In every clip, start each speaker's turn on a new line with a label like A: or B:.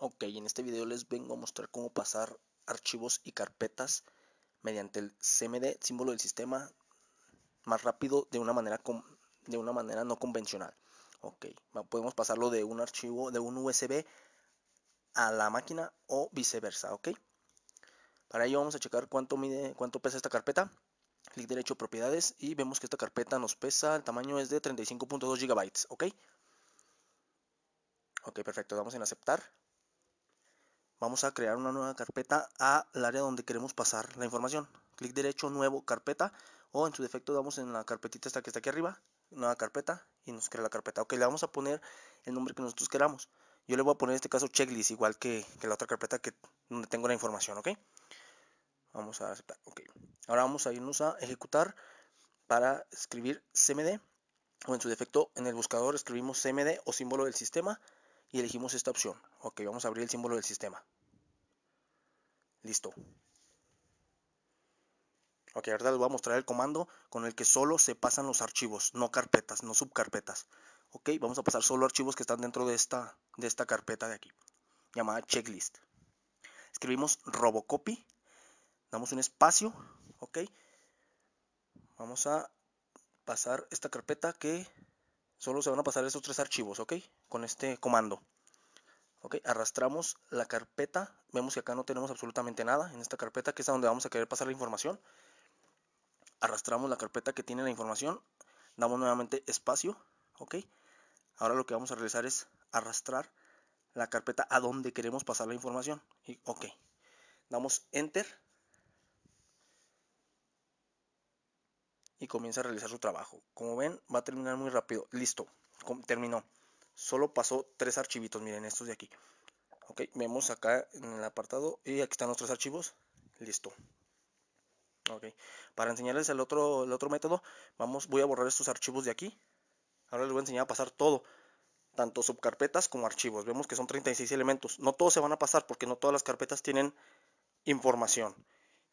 A: en este video les vengo a mostrar cómo pasar archivos y carpetas mediante el CMD, símbolo del sistema, más rápido de una manera, de una manera no convencional. Ok, podemos pasarlo de un archivo, de un USB a la máquina o viceversa, ok. Para ello vamos a checar cuánto mide, cuánto pesa esta carpeta. Clic derecho propiedades y vemos que esta carpeta nos pesa, el tamaño es de 35.2 GB, ok. Ok, perfecto, damos en aceptar vamos a crear una nueva carpeta al área donde queremos pasar la información. Clic derecho, nuevo, carpeta, o en su defecto damos en la carpetita esta que está aquí arriba, nueva carpeta, y nos crea la carpeta. Ok, le vamos a poner el nombre que nosotros queramos. Yo le voy a poner en este caso checklist, igual que, la otra carpeta que, donde tengo la información, ok. Vamos a aceptar, ok. Ahora vamos a irnos a ejecutar para escribir CMD, o en su defecto en el buscador escribimos CMD o símbolo del sistema, y elegimos esta opción. Ok, vamos a abrir el símbolo del sistema. Listo. Ok, ahora les voy a mostrar el comando con el que solo se pasan los archivos, no carpetas, no subcarpetas. Ok, vamos a pasar solo archivos que están dentro de esta, de esta carpeta de aquí, llamada checklist. Escribimos robocopy, damos un espacio, ok. Vamos a pasar esta carpeta que solo se van a pasar esos tres archivos, ok, con este comando. Ok, arrastramos la carpeta, vemos que acá no tenemos absolutamente nada en esta carpeta, que es donde vamos a querer pasar la información. Arrastramos la carpeta que tiene la información, damos nuevamente espacio, ok. Ahora lo que vamos a realizar es arrastrar la carpeta a donde queremos pasar la información. Y, ok, damos enter y comienza a realizar su trabajo. Como ven, va a terminar muy rápido. Listo, terminó. Solo pasó tres archivitos, miren estos de aquí. Ok, vemos acá en el apartado y aquí están los tres archivos. Listo. Ok, para enseñarles el otro, el otro método, vamos, voy a borrar estos archivos de aquí. Ahora les voy a enseñar a pasar todo, tanto subcarpetas como archivos. Vemos que son 36 elementos. No todos se van a pasar porque no todas las carpetas tienen información.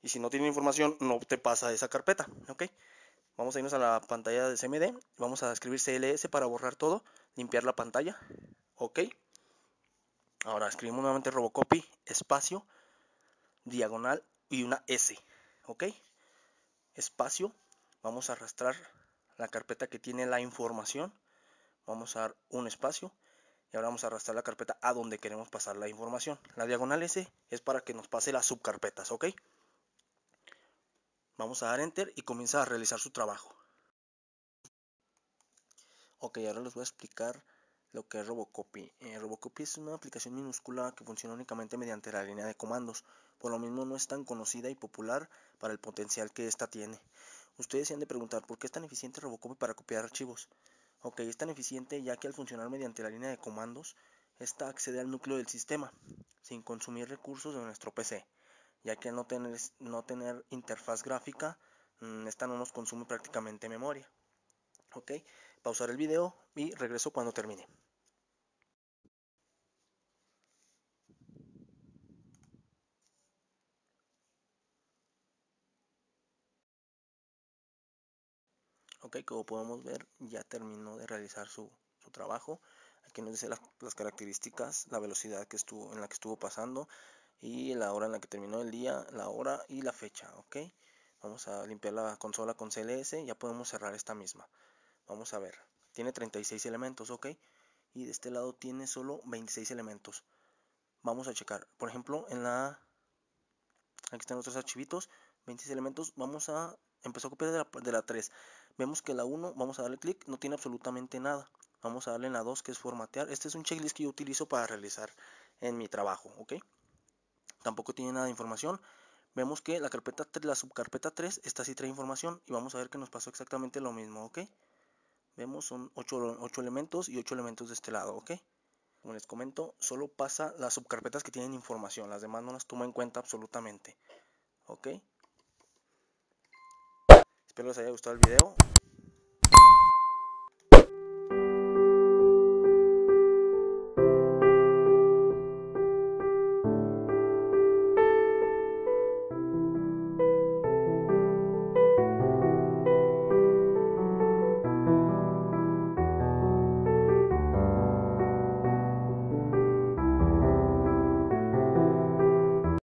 A: Y si no tienen información, no te pasa esa carpeta. Ok. Vamos a irnos a la pantalla de CMD. Vamos a escribir CLS para borrar todo. Limpiar la pantalla. Ok. Ahora escribimos nuevamente Robocopy, espacio, diagonal y una S. Ok. Espacio. Vamos a arrastrar la carpeta que tiene la información. Vamos a dar un espacio. Y ahora vamos a arrastrar la carpeta a donde queremos pasar la información. La diagonal S es para que nos pase las subcarpetas. Ok. Vamos a dar Enter y comienza a realizar su trabajo. Ok, ahora les voy a explicar lo que es Robocopy. Eh, Robocopy es una aplicación minúscula que funciona únicamente mediante la línea de comandos. Por lo mismo no es tan conocida y popular para el potencial que esta tiene. Ustedes se han de preguntar por qué es tan eficiente Robocopy para copiar archivos. Ok, es tan eficiente ya que al funcionar mediante la línea de comandos, esta accede al núcleo del sistema, sin consumir recursos de nuestro PC ya que no tener, no tener interfaz gráfica, mm, esta no nos consume prácticamente memoria. Ok, pausar el video y regreso cuando termine. Ok, como podemos ver, ya terminó de realizar su, trabajo. Aquí nos dice las, las, características, la velocidad que estuvo, en la que estuvo pasando, y la hora en la que terminó el día, la hora y la fecha, ok. Vamos a limpiar la consola con CLS, ya podemos cerrar esta misma. Vamos a ver, tiene 36 elementos, ok. Y de este lado tiene solo 26 elementos. Vamos a checar, por ejemplo, en la... Aquí están nuestros archivitos, 26 elementos. Vamos a... Empezó a copiar de la, de la 3. Vemos que la 1, vamos a darle clic, no tiene absolutamente nada. Vamos a darle en la 2 que es formatear. Este es un checklist que yo utilizo para realizar en mi trabajo, ok tampoco tiene nada de información. Vemos que la carpeta la subcarpeta 3, esta sí trae información y vamos a ver que nos pasó exactamente lo mismo, ¿ok? Vemos son 8, 8 elementos y 8 elementos de este lado, ¿ok? Como les comento, solo pasa las subcarpetas que tienen información, las demás no las toma en cuenta absolutamente, ¿ok? Espero les haya gustado el video.